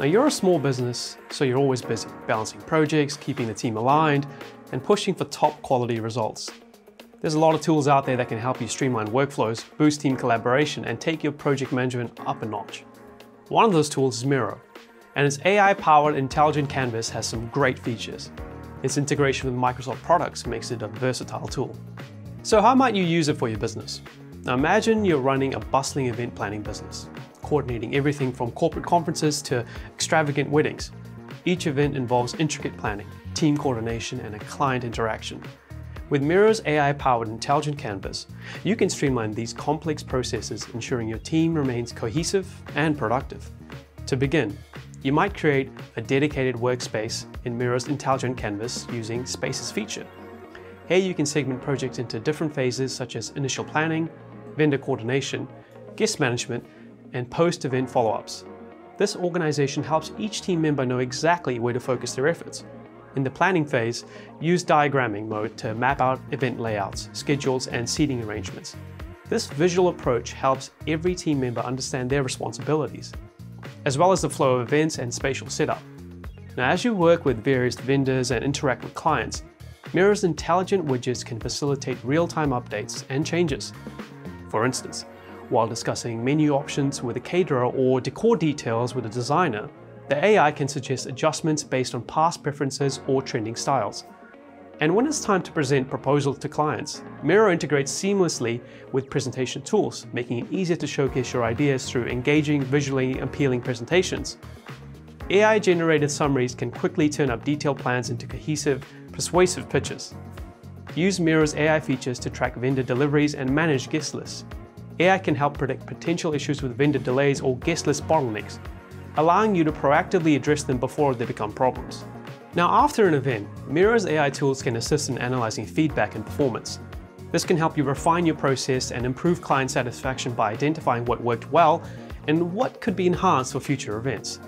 Now you're a small business, so you're always busy, balancing projects, keeping the team aligned, and pushing for top quality results. There's a lot of tools out there that can help you streamline workflows, boost team collaboration, and take your project management up a notch. One of those tools is Miro, and its AI-powered intelligent canvas has some great features. Its integration with Microsoft products makes it a versatile tool. So how might you use it for your business? Now imagine you're running a bustling event planning business, coordinating everything from corporate conferences to extravagant weddings. Each event involves intricate planning, team coordination, and a client interaction. With Miro's AI-powered intelligent canvas, you can streamline these complex processes, ensuring your team remains cohesive and productive. To begin, you might create a dedicated workspace in Miro's intelligent canvas using Spaces feature. Here you can segment projects into different phases such as initial planning, vendor coordination, guest management, and post-event follow-ups. This organization helps each team member know exactly where to focus their efforts. In the planning phase, use diagramming mode to map out event layouts, schedules, and seating arrangements. This visual approach helps every team member understand their responsibilities, as well as the flow of events and spatial setup. Now, as you work with various vendors and interact with clients, Miro's intelligent widgets can facilitate real-time updates and changes. For instance, while discussing menu options with a caterer or decor details with a designer, the AI can suggest adjustments based on past preferences or trending styles. And when it's time to present proposals to clients, Miro integrates seamlessly with presentation tools, making it easier to showcase your ideas through engaging, visually appealing presentations. AI-generated summaries can quickly turn up detailed plans into cohesive, persuasive pitches. Use Miro's AI features to track vendor deliveries and manage guest lists. AI can help predict potential issues with vendor delays or guest list bottlenecks, allowing you to proactively address them before they become problems. Now after an event, Miro's AI tools can assist in analyzing feedback and performance. This can help you refine your process and improve client satisfaction by identifying what worked well and what could be enhanced for future events.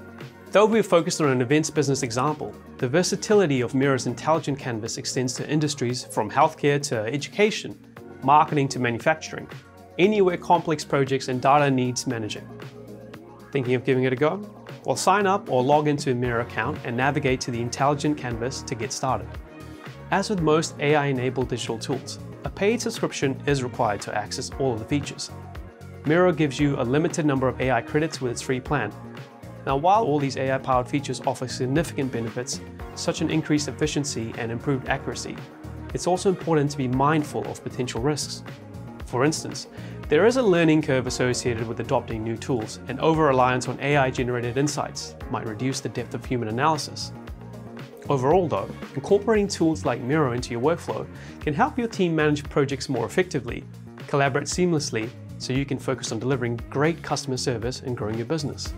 Though we've focused on an events business example, the versatility of Miro's intelligent canvas extends to industries from healthcare to education, marketing to manufacturing, anywhere complex projects and data needs managing. Thinking of giving it a go? Well, sign up or log into a Miro account and navigate to the intelligent canvas to get started. As with most AI-enabled digital tools, a paid subscription is required to access all of the features. Miro gives you a limited number of AI credits with its free plan. Now, while all these AI-powered features offer significant benefits, such an increased efficiency and improved accuracy, it's also important to be mindful of potential risks. For instance, there is a learning curve associated with adopting new tools, and over-reliance on AI-generated insights might reduce the depth of human analysis. Overall though, incorporating tools like Miro into your workflow can help your team manage projects more effectively, collaborate seamlessly, so you can focus on delivering great customer service and growing your business.